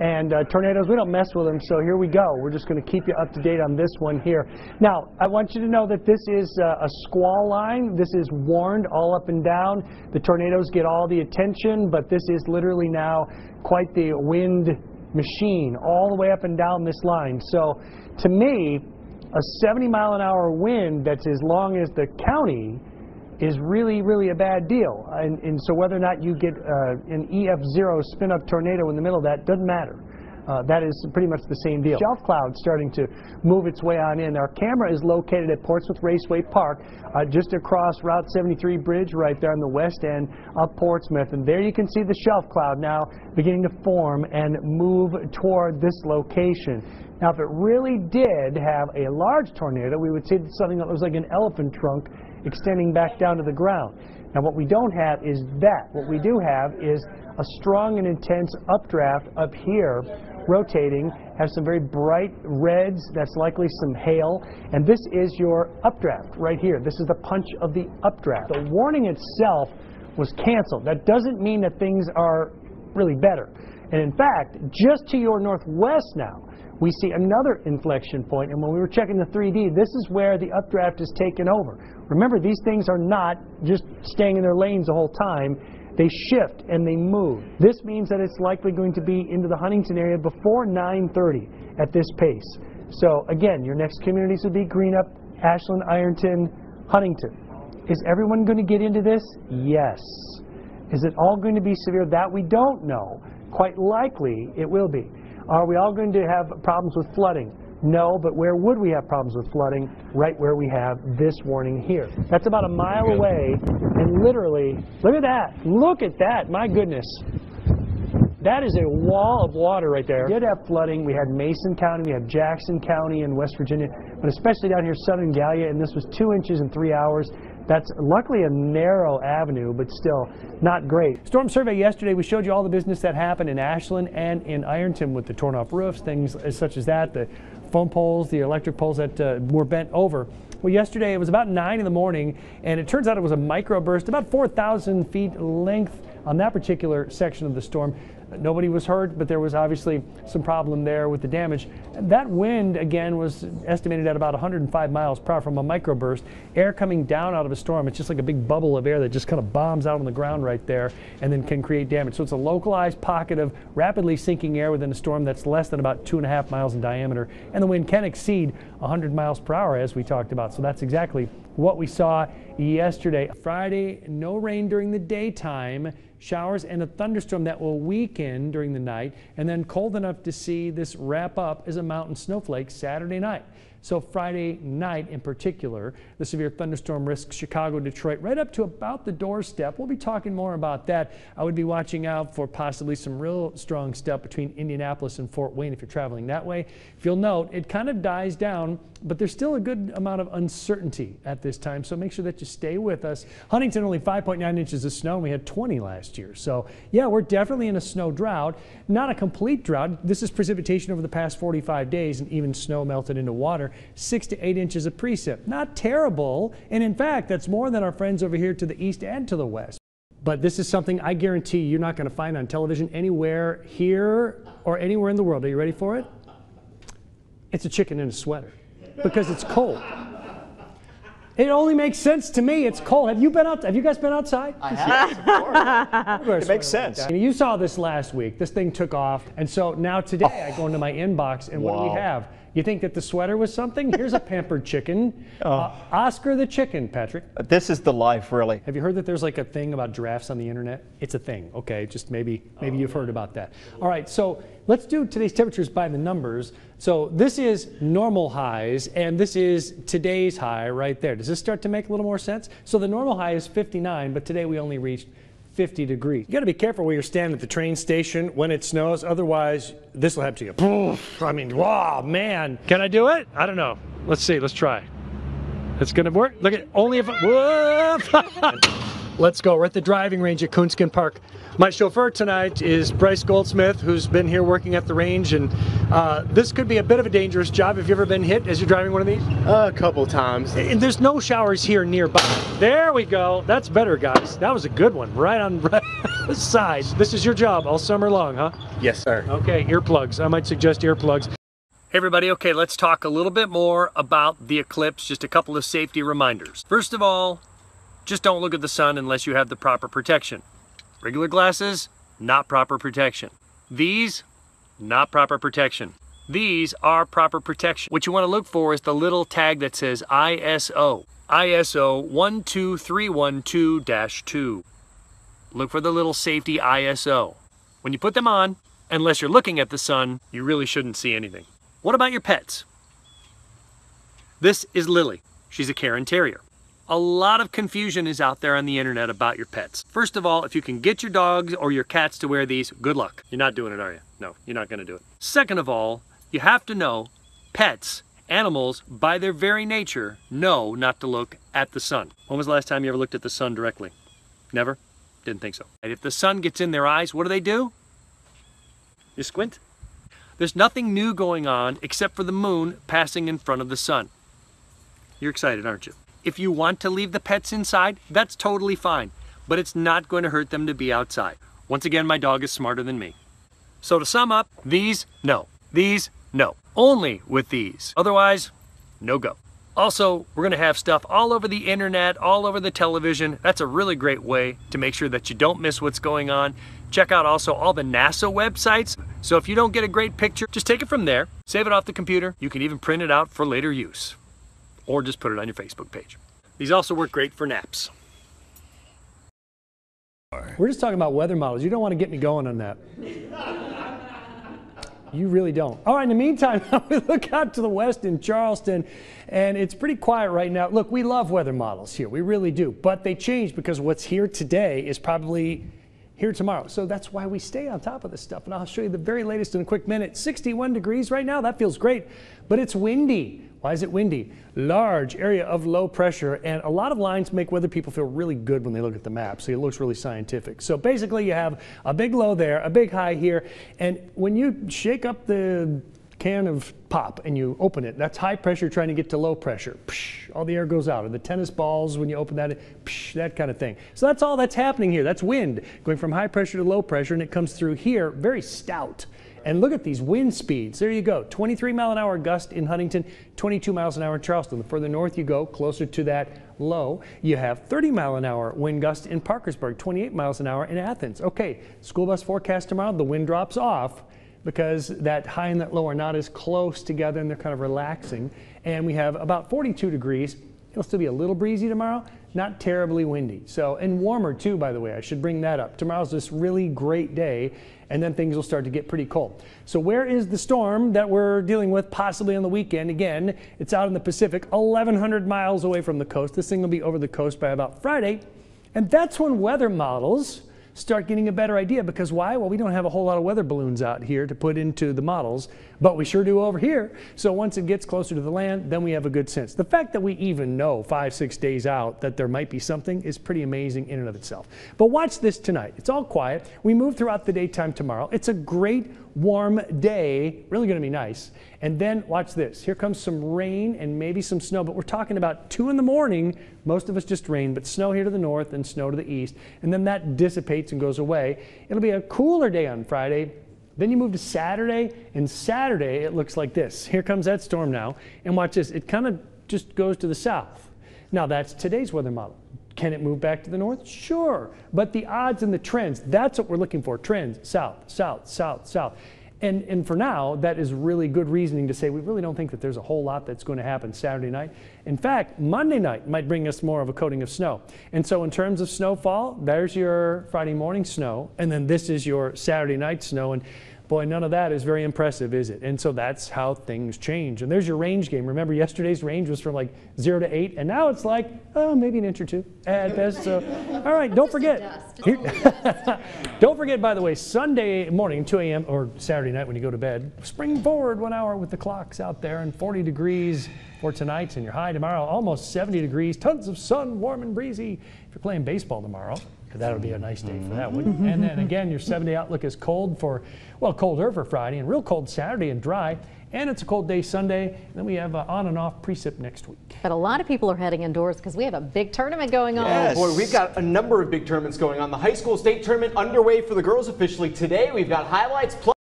And uh, tornadoes, we don't mess with them, so here we go. We're just going to keep you up to date on this one here. Now, I want you to know that this is uh, a squall line. This is warned all up and down. The tornadoes get all the attention, but this is literally now quite the wind machine all the way up and down this line. So, to me, a 70 mile an hour wind that's as long as the county is really, really a bad deal. And, and so whether or not you get uh, an EF0 spin-up tornado in the middle of that doesn't matter. Uh, that is pretty much the same deal. Shelf cloud starting to move its way on in. Our camera is located at Portsmouth Raceway Park, uh, just across Route 73 bridge right there on the west end of Portsmouth. And there you can see the shelf cloud now beginning to form and move toward this location. Now, if it really did have a large tornado, we would see something that was like an elephant trunk extending back down to the ground. Now what we don't have is that. What we do have is a strong and intense updraft up here rotating, has some very bright reds, that's likely some hail, and this is your updraft right here. This is the punch of the updraft. The warning itself was canceled. That doesn't mean that things are really better. And in fact, just to your northwest now, we see another inflection point. and when we were checking the 3D, this is where the updraft is taken over. Remember, these things are not just staying in their lanes the whole time. They shift and they move. This means that it's likely going to be into the Huntington area before 9:30 at this pace. So again, your next communities would be Greenup, Ashland, Ironton, Huntington. Is everyone going to get into this? Yes. Is it all going to be severe? That we don't know. Quite likely it will be. Are we all going to have problems with flooding? No, but where would we have problems with flooding? Right where we have this warning here. That's about a mile away, and literally, look at that. Look at that. My goodness. That is a wall of water right there. We did have flooding. We had Mason County, we had Jackson County in West Virginia, but especially down here, southern Gallia, and this was two inches in three hours. That's luckily a narrow avenue, but still not great. Storm survey yesterday, we showed you all the business that happened in Ashland and in Ironton with the torn off roofs, things such as that, the phone poles, the electric poles that uh, were bent over. Well, yesterday it was about 9 in the morning, and it turns out it was a microburst, about 4,000 feet length on that particular section of the storm. Nobody was hurt, but there was obviously some problem there with the damage. That wind, again, was estimated at about 105 miles per hour from a microburst. Air coming down out of a storm, it's just like a big bubble of air that just kind of bombs out on the ground right there and then can create damage. So it's a localized pocket of rapidly sinking air within a storm that's less than about two and a half miles in diameter. And the wind can exceed 100 miles per hour, as we talked about. So that's exactly what we saw yesterday. Friday, no rain during the daytime showers and a thunderstorm that will weaken during the night, and then cold enough to see this wrap up as a mountain snowflake Saturday night. So Friday night in particular, the severe thunderstorm risks Chicago, Detroit, right up to about the doorstep. We'll be talking more about that. I would be watching out for possibly some real strong stuff between Indianapolis and Fort Wayne if you're traveling that way. If you'll note, it kind of dies down, but there's still a good amount of uncertainty at this time, so make sure that you stay with us. Huntington only 5.9 inches of snow, and we had 20 last year. So yeah, we're definitely in a snow drought. Not a complete drought. This is precipitation over the past 45 days, and even snow melted into water six to eight inches of precip. Not terrible, and in fact, that's more than our friends over here to the east and to the west. But this is something I guarantee you're not going to find on television anywhere here or anywhere in the world. Are you ready for it? It's a chicken in a sweater because it's cold. It only makes sense to me. It's cold. Have you been out? Have you guys been outside? I have. of course. it makes sense. Like you saw this last week. This thing took off, and so now today oh. I go into my inbox, and wow. what do we have? You think that the sweater was something? Here's a pampered chicken. Oh. Uh, Oscar the chicken, Patrick. This is the life, really. Have you heard that there's like a thing about giraffes on the internet? It's a thing. Okay, just maybe maybe oh, you've heard about that. All right, so let's do today's temperatures by the numbers. So this is normal highs, and this is today's high right there. Does this start to make a little more sense? So the normal high is 59, but today we only reached 50 degrees. You got to be careful where you're standing at the train station when it snows. Otherwise, this will happen to you. I mean, wow, man. Can I do it? I don't know. Let's see. Let's try. It's going to work. Look at only if. Whoa. Let's go. We're at the driving range at Coonskin Park. My chauffeur tonight is Bryce Goldsmith, who's been here working at the range, and uh, this could be a bit of a dangerous job. Have you ever been hit as you're driving one of these? Uh, a couple times. And there's no showers here nearby. There we go. That's better, guys. That was a good one. Right on right the side. This is your job all summer long, huh? Yes, sir. Okay, earplugs. I might suggest earplugs. Hey everybody, okay, let's talk a little bit more about the eclipse, just a couple of safety reminders. First of all, just don't look at the sun unless you have the proper protection. Regular glasses, not proper protection. These, not proper protection. These are proper protection. What you want to look for is the little tag that says ISO. ISO 12312-2. Look for the little safety ISO. When you put them on, unless you're looking at the sun, you really shouldn't see anything. What about your pets? This is Lily. She's a Cairn Terrier. A lot of confusion is out there on the internet about your pets. First of all, if you can get your dogs or your cats to wear these, good luck. You're not doing it, are you? No, you're not gonna do it. Second of all, you have to know pets, animals, by their very nature, know not to look at the sun. When was the last time you ever looked at the sun directly? Never? Didn't think so. And if the sun gets in their eyes, what do they do? You squint. There's nothing new going on except for the moon passing in front of the sun. You're excited, aren't you? If you want to leave the pets inside, that's totally fine, but it's not going to hurt them to be outside. Once again, my dog is smarter than me. So to sum up, these, no. These, no. Only with these. Otherwise, no go. Also, we're going to have stuff all over the internet, all over the television. That's a really great way to make sure that you don't miss what's going on. Check out also all the NASA websites. So if you don't get a great picture, just take it from there, save it off the computer. You can even print it out for later use or just put it on your Facebook page. These also work great for naps. We're just talking about weather models. You don't want to get me going on that. You really don't. All right, in the meantime, we look out to the west in Charleston, and it's pretty quiet right now. Look, we love weather models here. We really do. But they change because what's here today is probably here tomorrow. So that's why we stay on top of this stuff. And I'll show you the very latest in a quick minute. 61 degrees right now. That feels great, but it's windy. Why is it windy? Large area of low pressure, and a lot of lines make weather people feel really good when they look at the map, so it looks really scientific. So basically, you have a big low there, a big high here, and when you shake up the can of pop and you open it, that's high pressure trying to get to low pressure. Psh, all the air goes out. Or the tennis balls, when you open that, psh, that kind of thing. So that's all that's happening here. That's wind going from high pressure to low pressure, and it comes through here very stout. And look at these wind speeds. There you go. 23 mile an hour gust in Huntington, 22 miles an hour in Charleston. The further north you go, closer to that low, you have 30 mile an hour wind gust in Parkersburg, 28 miles an hour in Athens. Okay, school bus forecast tomorrow, the wind drops off because that high and that low are not as close together and they're kind of relaxing. And we have about 42 degrees. It'll still be a little breezy tomorrow, not terribly windy. So, and warmer too, by the way. I should bring that up. Tomorrow's this really great day, and then things will start to get pretty cold. So, where is the storm that we're dealing with possibly on the weekend? Again, it's out in the Pacific, 1,100 miles away from the coast. This thing will be over the coast by about Friday. And that's when weather models start getting a better idea because why? Well, we don't have a whole lot of weather balloons out here to put into the models, but we sure do over here. So once it gets closer to the land, then we have a good sense. The fact that we even know five, six days out that there might be something is pretty amazing in and of itself. But watch this tonight. It's all quiet. We move throughout the daytime tomorrow. It's a great warm day, really going to be nice. And then watch this. Here comes some rain and maybe some snow, but we're talking about 2 in the morning. Most of us just rain, but snow here to the north and snow to the east. And then that dissipates and goes away. It'll be a cooler day on Friday. Then you move to Saturday, and Saturday it looks like this. Here comes that storm now. And watch this. It kind of just goes to the south. Now that's today's weather model. Can it move back to the north? Sure. But the odds and the trends, that's what we're looking for. Trends, south, south, south, south. And, and for now, that is really good reasoning to say we really don't think that there's a whole lot that's going to happen Saturday night. In fact, Monday night might bring us more of a coating of snow. And so, in terms of snowfall, there's your Friday morning snow, and then this is your Saturday night snow. And Boy, none of that is very impressive, is it? And so that's how things change. And there's your range game. Remember, yesterday's range was from like zero to eight, and now it's like, oh, maybe an inch or two at best. So, all right, don't forget. Don't forget, by the way, Sunday morning, 2 a.m., or Saturday night when you go to bed, spring forward one hour with the clocks out there and 40 degrees for tonight and your high tomorrow, almost 70 degrees, tons of sun, warm and breezy. If you're playing baseball tomorrow, that'll be a nice day for that one. And then again, your seven day outlook is cold for, well, colder for Friday and real cold Saturday and dry. And it's a cold day Sunday. And then we have uh, on and off precip next week. But a lot of people are heading indoors because we have a big tournament going on. Yes. Boy, we've got a number of big tournaments going on. The high school state tournament underway for the girls officially today. We've got highlights plus